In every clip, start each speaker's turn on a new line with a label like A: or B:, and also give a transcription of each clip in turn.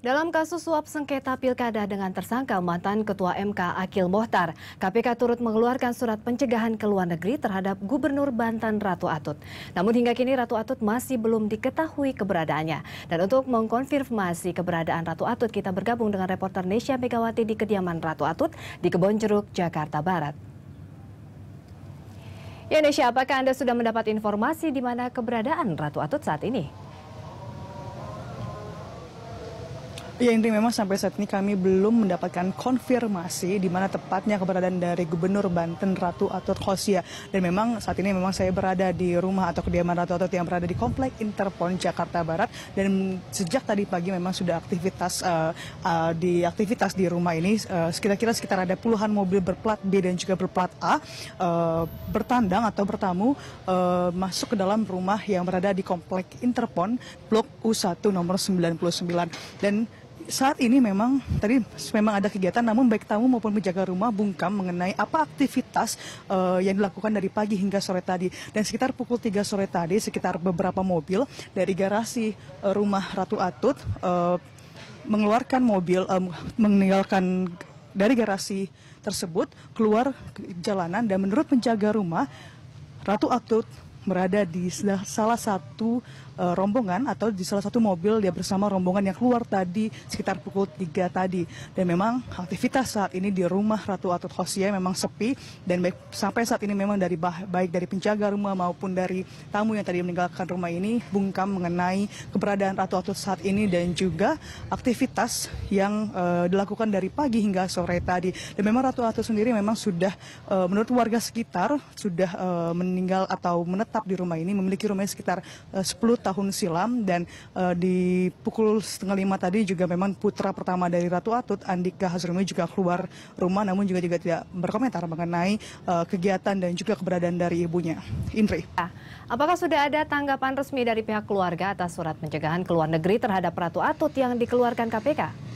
A: Dalam kasus suap sengketa pilkada dengan tersangka mantan Ketua MK Akil Mohtar, KPK turut mengeluarkan surat pencegahan ke luar negeri terhadap Gubernur Banten Ratu Atut. Namun hingga kini Ratu Atut masih belum diketahui keberadaannya. Dan untuk mengkonfirmasi keberadaan Ratu Atut, kita bergabung dengan reporter Nesya Megawati di kediaman Ratu Atut di Kebon Jeruk, Jakarta Barat. Ya Nesya, apakah Anda sudah mendapat informasi di mana keberadaan Ratu Atut saat ini?
B: Ya Indri, memang sampai saat ini kami belum mendapatkan konfirmasi di mana tepatnya keberadaan dari Gubernur Banten Ratu Atut Khosia. Dan memang saat ini memang saya berada di rumah atau kediaman Ratu Atut yang berada di Komplek Interpon Jakarta Barat. Dan sejak tadi pagi memang sudah aktivitas uh, uh, di aktivitas di rumah ini uh, kira-kira sekitar ada puluhan mobil berplat B dan juga berplat A uh, bertandang atau bertamu uh, masuk ke dalam rumah yang berada di Komplek Interpon Blok U1 nomor 99. Dan saat ini memang tadi memang ada kegiatan namun baik tamu maupun penjaga rumah bungkam mengenai apa aktivitas uh, yang dilakukan dari pagi hingga sore tadi. Dan sekitar pukul 3 sore tadi sekitar beberapa mobil dari garasi uh, rumah Ratu Atut uh, mengeluarkan mobil uh, meninggalkan dari garasi tersebut keluar ke jalanan. Dan menurut penjaga rumah Ratu Atut berada di salah satu uh, rombongan atau di salah satu mobil dia bersama rombongan yang keluar tadi sekitar pukul 3 tadi. Dan memang aktivitas saat ini di rumah Ratu Atut Khosia memang sepi dan baik, sampai saat ini memang dari baik dari penjaga rumah maupun dari tamu yang tadi meninggalkan rumah ini bungkam mengenai keberadaan Ratu Atut saat ini dan juga aktivitas yang uh, dilakukan dari pagi hingga sore tadi. Dan memang Ratu Atut sendiri memang sudah uh, menurut warga sekitar sudah uh, meninggal atau menetap di rumah ini memiliki rumah sekitar uh, 10 tahun silam dan uh, di pukul setengah lima tadi juga memang putra pertama dari Ratu Atut Andika Hazrumi juga keluar rumah namun juga juga tidak berkomentar mengenai uh, kegiatan dan juga keberadaan dari ibunya. Indri.
A: Ah, apakah sudah ada tanggapan resmi dari pihak keluarga atas surat pencegahan ke luar negeri terhadap Ratu Atut yang dikeluarkan KPK?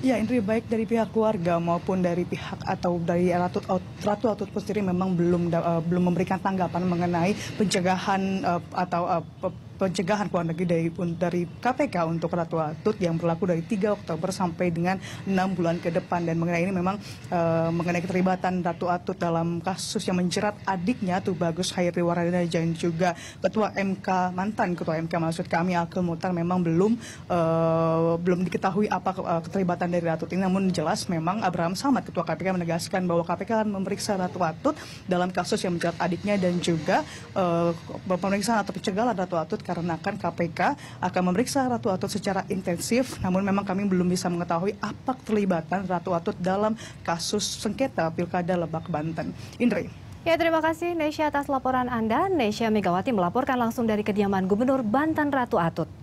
B: Ya, Indri baik dari pihak keluarga maupun dari pihak atau dari Ratu Ratu Atut memang belum uh, belum memberikan tanggapan mengenai pencegahan uh, atau uh, pencegahan ke luar negeri dari dari KPK untuk Ratu Atut yang berlaku dari 3 Oktober sampai dengan 6 bulan ke depan. Dan mengenai ini memang uh, mengenai keterlibatan Ratu Atut dalam kasus yang menjerat adiknya tuh Bagus Hairi Waradana dan juga Ketua MK mantan Ketua MK maksud kami Akil Mutar memang belum uh, belum diketahui apa uh, keterlibatan dari Ratu ini. Namun jelas memang Abraham Samad Ketua KPK menegaskan bahwa KPK akan memeriksa Ratu Atut dalam kasus yang menjerat adiknya dan juga uh, pemeriksaan atau pencegahan Ratu Atut karena kan KPK akan memeriksa Ratu Atut secara intensif, namun memang kami belum bisa mengetahui apa keterlibatan Ratu Atut dalam kasus sengketa Pilkada Lebak Banten. Indri.
A: Ya, terima kasih Nesya atas laporan Anda. Nesya Megawati melaporkan langsung dari kediaman Gubernur Banten Ratu Atut.